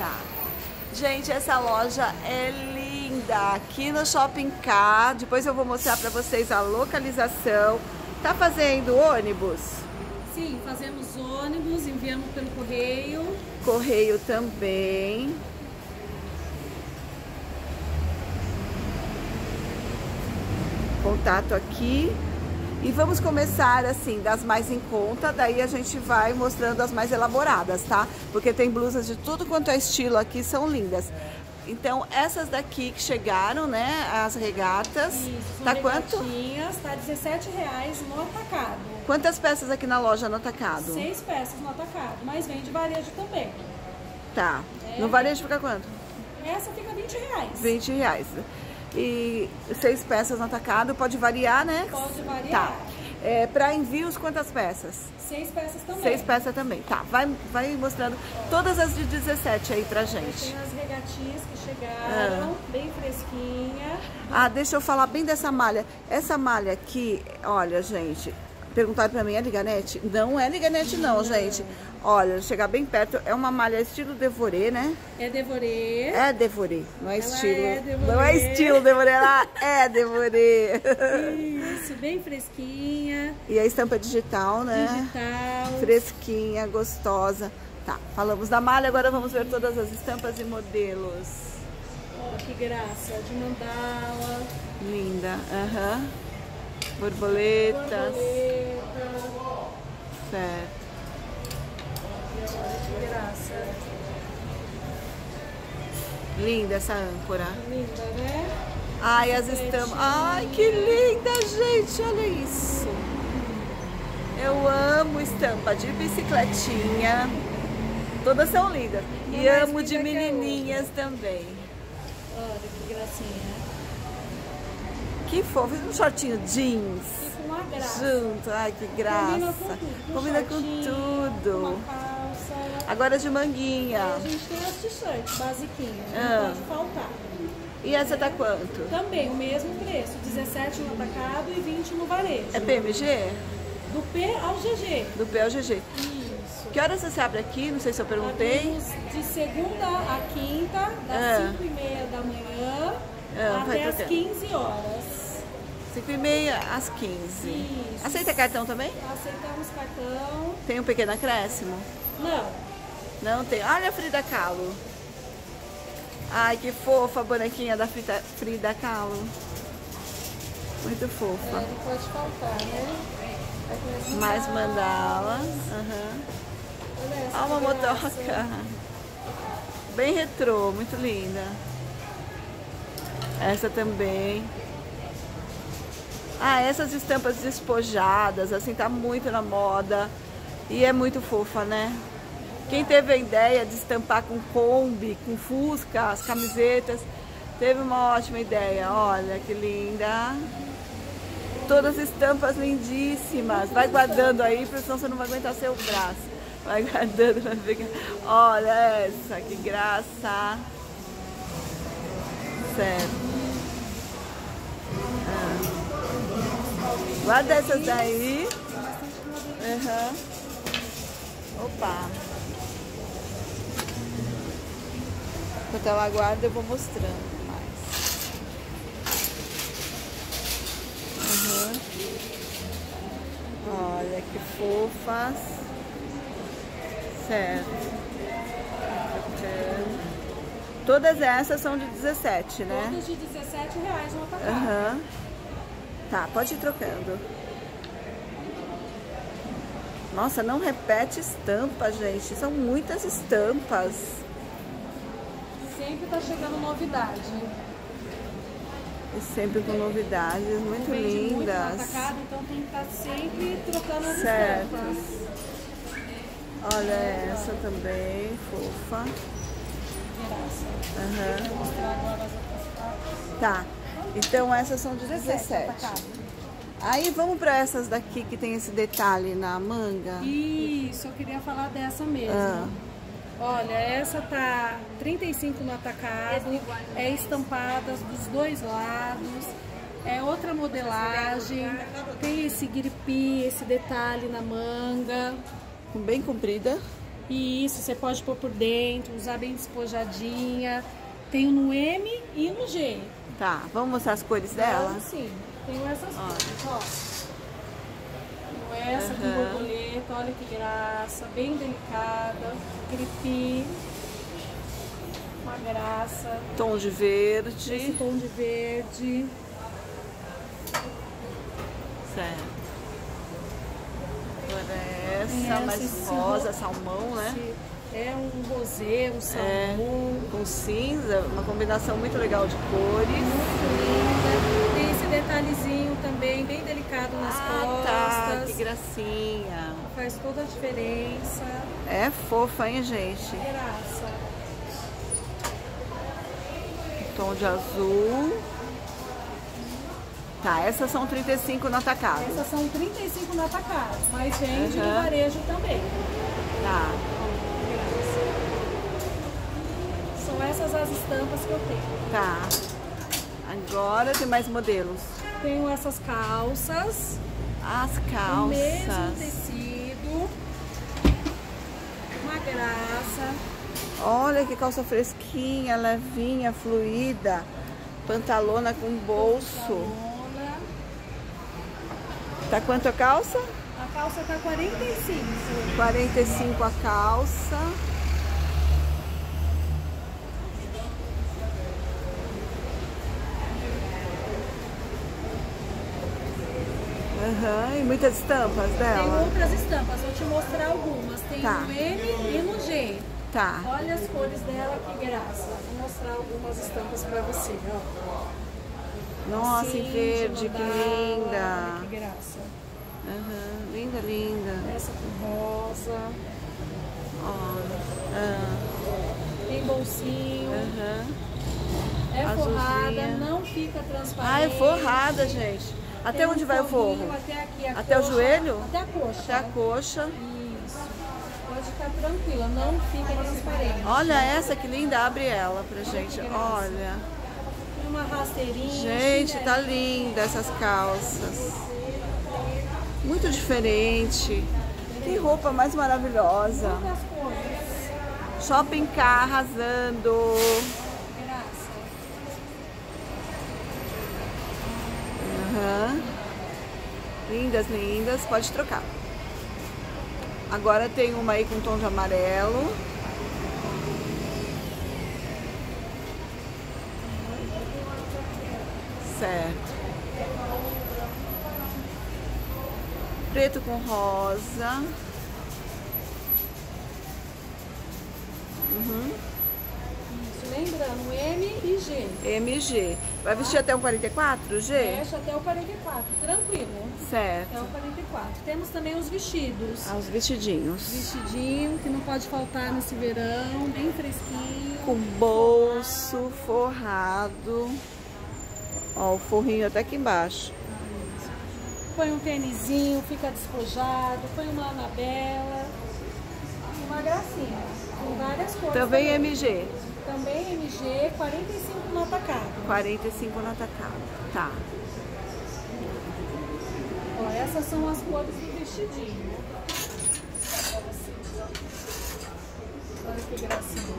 Tá. Gente, essa loja é linda. Aqui no Shopping K. Depois eu vou mostrar pra vocês a localização. Tá fazendo ônibus? Sim, fazemos ônibus, enviamos pelo correio. Correio também. Contato aqui. E vamos começar assim, das mais em conta, daí a gente vai mostrando as mais elaboradas, tá? Porque tem blusas de tudo quanto é estilo aqui, são lindas. Então, essas daqui que chegaram, né, as regatas, Isso, tá quanto? Tá 17 reais no atacado. Quantas peças aqui na loja no atacado? Seis peças no atacado, mas vende varejo também. Tá. É. No varejo fica quanto? Essa fica 20 reais. 20 reais. E seis peças no atacado, pode variar, né? Pode variar. Tá. É, para envios, quantas peças? Seis peças também. Seis peças também. Tá, vai, vai mostrando todas as de 17 aí pra gente. Tem as regatinhas que chegaram, bem fresquinha. Ah, deixa eu falar bem dessa malha. Essa malha aqui, olha, gente, perguntaram pra mim, é liganete? Não é liganete não, gente. Olha, chegar bem perto, é uma malha estilo devorê, né? É devorê. É devorê, não é Ela estilo. é. Não é estilo devorê, ela é devorê. Isso, bem fresquinha, e a estampa digital, né? digital. Fresquinha, gostosa. Tá, falamos da malha, agora vamos ver todas as estampas e modelos. Olha que graça, de mandala, Linda, aham. Borboletas, borboleta. certo. Que graça. Linda essa âncora. Linda, né? Ai, as estampas. Ai, que linda, gente, olha isso. Eu amo estampa de bicicletinha. Todas são lindas. E mais amo de a menininhas também. Olha que gracinha. Que fofo, um shortinho jeans. Uma graça. Junto, ai que graça. Combina com tudo. Combina com shortinho, tudo. Uma calça. Agora de manguinha. a gente tem as t-shirts basiquinhas, Ah. não pode faltar. E essa tá quanto? Também o mesmo preço, 17 no atacado e 20 no varejo. É PMG? Do P ao GG. Do P ao GG. Isso. Que horas você abre aqui? Não sei se eu perguntei. Abrimos de segunda a quinta, das Ah. 5 e meia da manhã Ah, até as trocando. 15 horas. 5 e meia às 15. Isso. Aceita cartão também? Aceitamos cartão. Tem um pequeno acréscimo? Não, Não tem. Olha a Frida Kahlo. Ai, que fofa a bonequinha da Frida, Frida Kahlo. Muito é, fofa. não pode faltar, né? Mais mandalas. mandalas. Aham. Olha uma graça. motoca. Bem retrô, muito linda. Essa também. Ah, essas estampas despojadas, assim, tá muito na moda. E é muito fofa, né? Quem teve a ideia de estampar com Kombi, com Fusca, as camisetas, teve uma ótima ideia. Olha que linda. Todas estampas lindíssimas. Vai guardando aí, porque senão você não vai aguentar seu braço. Vai guardando pra ficar. Olha essa, que graça. Certo. Guarda essas daí. Aham. Opa. Enquanto ela guarda, eu vou mostrando mais. Aham. Olha que fofas. Certo. Todas essas são de 17, né? Todas de 17 reais no atacado. Aham. Tá, pode ir trocando. Nossa, não repete estampa, gente. São muitas estampas. Sempre tá chegando novidade. E sempre com novidades muito Vende muito lindas. atacado, então tem que estar sempre trocando as Certo. estampas. Olha essa também, fofa. Graça. Partes. Tá. Então essas são de 17 17. atacado. Aí vamos para essas daqui que tem esse detalhe na manga. Isso, eu queria falar dessa mesmo. Ah. Olha, essa tá 35 no atacado, é estampada dos dois lados, é outra modelagem, tem esse guiripi, esse detalhe na manga. Bem comprida. E isso, você pode pôr por dentro, usar bem despojadinha. Tenho no M e no G. Tá, vamos mostrar as cores dela? Então, sim, tenho essas cores, ó. Tenho essa com Aham. borboleta, olha que graça, bem delicada, gripe, uma graça. Tom de Esse verde. tom de verde. Certo. Agora essa, essa, mais esse rosa, ro- salmão, né? esse É um rosé, um É, salmão. com cinza, uma combinação muito legal de cores. Muito linda. Tem esse detalhezinho também, bem delicado nas Ah, tá, costas. que gracinha. Faz toda a diferença. É fofa, hein, gente? Graça. Tom de azul. Tá, essas são 35 no atacado. Essas são 35 no atacado, mas vende no Aham. varejo também. Tá. São essas as estampas que eu tenho. Tá. Agora tem mais modelos. Tenho essas calças, As o mesmo calças. tecido, uma graça. Olha que calça fresquinha, levinha, fluida. Pantalona com bolso. Lona. Tá quanto a calça? A calça tá 45. 45 a calça. Aham, e muitas estampas Tem dela. outras estampas, vou te mostrar algumas. Tem Tá. no M e no G. Tá. Olha as cores dela, que graça. Vou mostrar algumas estampas pra você, ó. Nossa, em Cinza, verde, que mandala, olha linda. Que graça. Aham, linda, linda. Essa com rosa. Olha. Ah, Tem bolsinho. Aham. É Azulzinha. forrada, não fica transparente. Ah, é forrada, gente. Até um onde vai o forro? Até aqui, Até o coxa. joelho? Até a coxa. Até a coxa. Isso. Pode ficar tranquila, não fica transparente. Olha essa que linda, abre ela pra gente. Olha. Tem uma rasteirinha. Gente, chinelo. tá linda essas calças. Muito diferente. Que roupa mais maravilhosa. Shopping Car arrasando. Graça. Aham. Lindas, lindas. Pode trocar. Agora tem uma aí com tom de amarelo. Certo. Preto com rosa. Isso, lembrando, M e G. MG. Vai vestir até um 44, G? Fecha até o 44, tranquilo. Certo. Até o 44. Temos também os vestidos. Ah, os vestidinhos. Vestidinho que não pode faltar nesse verão, bem fresquinho. Com bolso forrado. Ó, o forrinho até aqui embaixo. Põe um tênisinho, fica despojado. Põe uma Anabela. Uma gracinha. Com várias cores. Também MG. Também MG, 45 no atacado. 45 no atacado. Tá. Ó, essas são as cores do vestidinho. Olha que gracinha.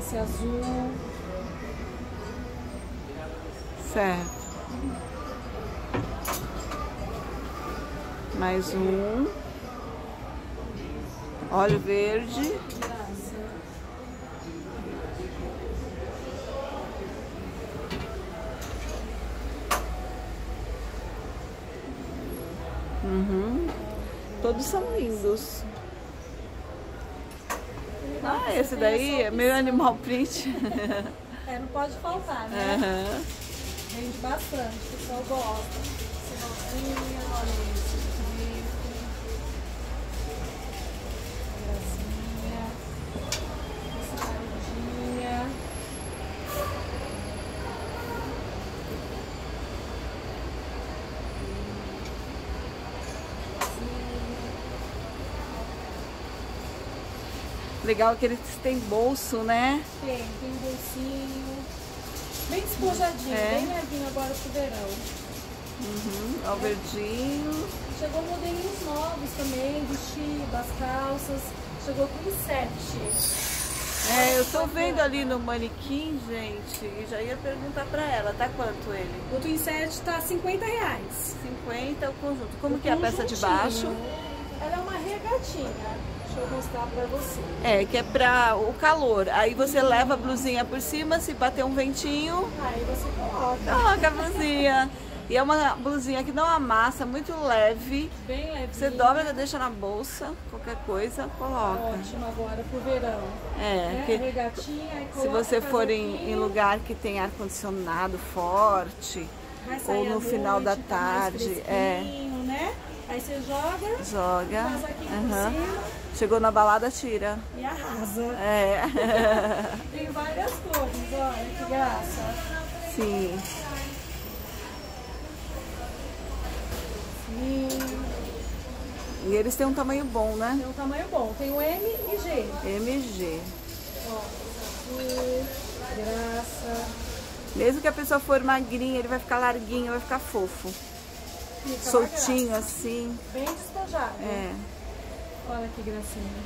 Esse azul. Certo. Mais um. Óleo verde. Uhum. Todos são lindos. Ah, esse daí é meio animal print. É, não pode faltar, né? Aham. Vende bastante, o pessoal gosta. Cebolinha, olha esse aqui. Gracinha. Esse cardinha. Legal que eles têm bolso, né? Tem, tem um bolsinho. Bem despojadinho, É. bem levinho agora pro verão. Uhum. Ó, o verdinho. Chegou modelinhos novos também, vestido, as calças. chegou com 7. É, eu tô vendo ali no manequim, gente, e já ia perguntar pra ela, tá quanto ele? O Twin Set tá 50 reais. 50 o conjunto. Como O que é a peça de baixo? Ela é uma regatinha. Deixa eu mostrar pra você. É, que é pra o calor. Aí você leva a blusinha por cima, se bater um ventinho, Aí você coloca. coloca a blusinha. E é uma blusinha que não amassa, muito leve. Bem leve. Você dobra, já deixa na bolsa, qualquer coisa, coloca. Ótimo agora pro verão. É, né? que Regatinha, se você for em, em lugar que tem ar-condicionado forte, ou no final da noite, tá tarde, é. fresquinho, né? Aí você joga, joga. casaquinho aham. por cima Chegou na balada, tira. e arrasa. É. Tem várias cores, olha que graça. Sim. Sim, E eles têm um tamanho bom, né? tem um tamanho bom. Tem o M e G. MG. Ó, azul, graça. Mesmo que a pessoa for magrinha, ele vai ficar larguinho, vai ficar fofo. Fica Soltinho assim. Bem despojado. É. Olha que gracinha.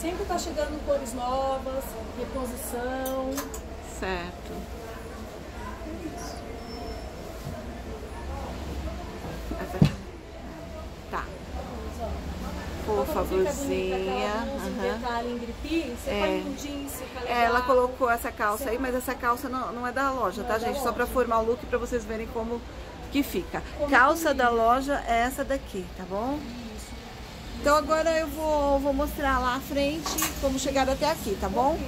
Sempre tá chegando cores novas, reposição. Certo. Essa. Tá. Fofa a Como fica bonita blusinha. aquela blusa em aham. detalhe em gripim, você É. um jeans. É, ela colocou essa calça aí, mas essa calça não, não é da loja, Não tá, é gente? Só pra formar o look pra vocês verem como que fica. Calça da loja é essa daqui, tá bom? Então agora eu vou, vou mostrar lá à frente como chegar até aqui, tá bom?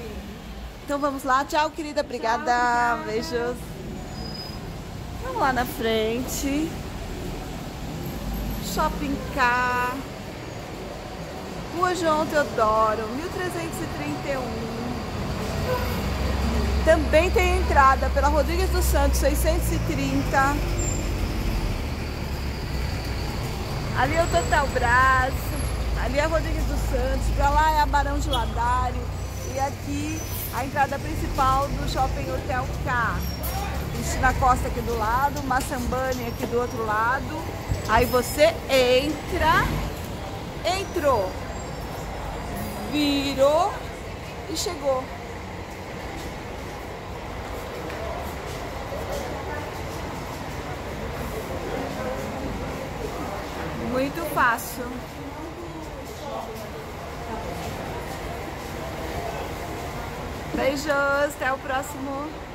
Então vamos lá. Tchau, querida. Obrigada. obrigada. Beijos. Vamos lá na frente. Shopping K. Rua João Teodoro, 1331. Também tem entrada pela Rodrigues dos Santos, 630. Ali é o Total Brás, ali é Rodrigues dos Santos, pra lá é a Barão de Ladário e aqui a entrada principal do Shopping Hotel K. Cristina Costa aqui do lado, Massambani aqui do outro lado. Aí você entra, entrou, virou e chegou. Muito fácil. Beijos, até o próximo.